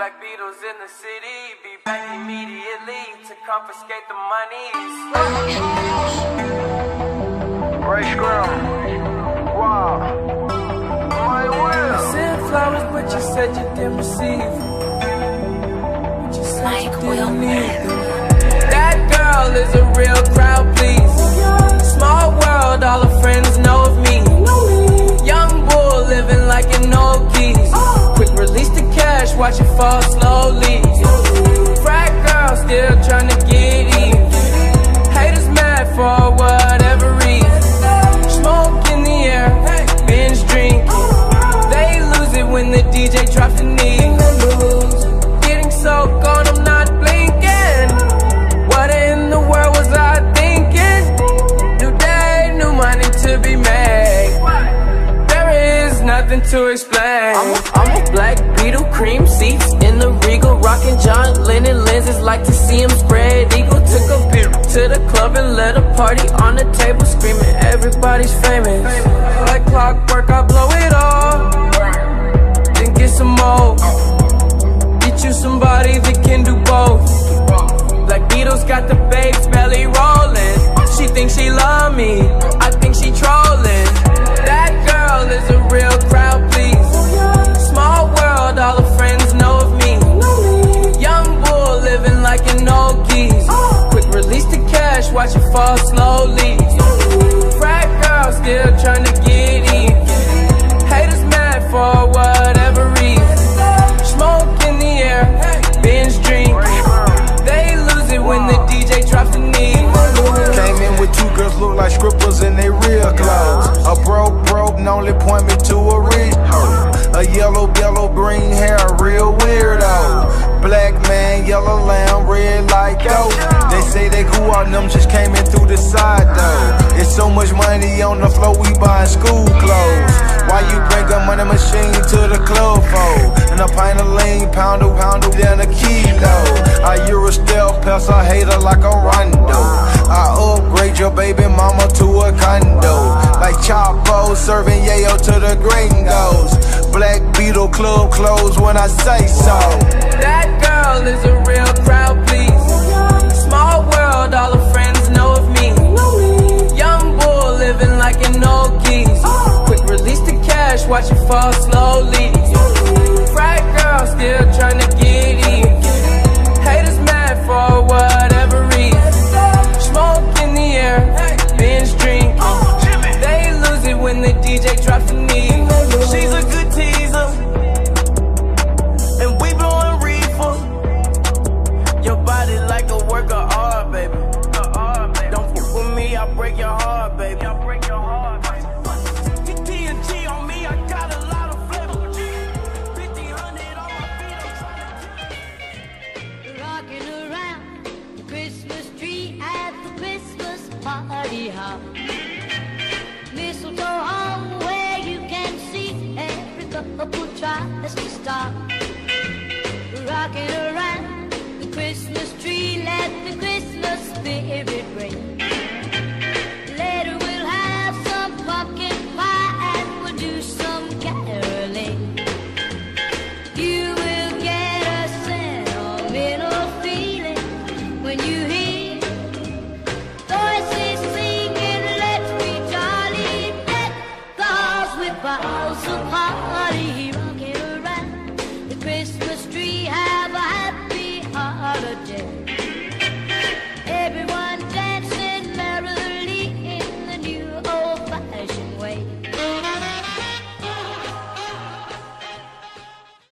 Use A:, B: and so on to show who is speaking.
A: Black Beatles in the city, be back immediately to confiscate the monies.
B: Ray Scrum. Wow. My will.
A: Sent flowers, but you said you didn't receive. But you said
C: Mike
A: you didn't
C: Wilmer.
A: need them. That girl is a real crowd, please. Small world, all her friends know to explain. I'm a, I'm a black Beatle, cream seats in the regal, rocking John Lennon lenses. Like to see him spread eagle. Took a beer to the club and let a party on the table, screaming everybody's famous. Like clockwork, I blow it all, then get some more. Get you somebody that can do both. Black Beatles got the babes belly rolling. She thinks she love me, I think she trolling.
B: Only point me to a hoe. A yellow yellow green hair, real weirdo. Black man, yellow lamb, red like dope. They say they cool on them, just came in through the side though. It's so much money on the floor, we buying school clothes. Why you bring a money machine to the club for? And a pint of lean, pound of pound of down a kilo. I Euro step, pass a hater like a rondo. I upgrade your baby mama to a condo. Like Chapo serving yayo to the gringos. Black Beatle club closed when I say so.
A: That girl is a real crowd, please. Small world, all her friends know of me. Young bull living like an old geese. Quick release the cash, watch it fall slowly.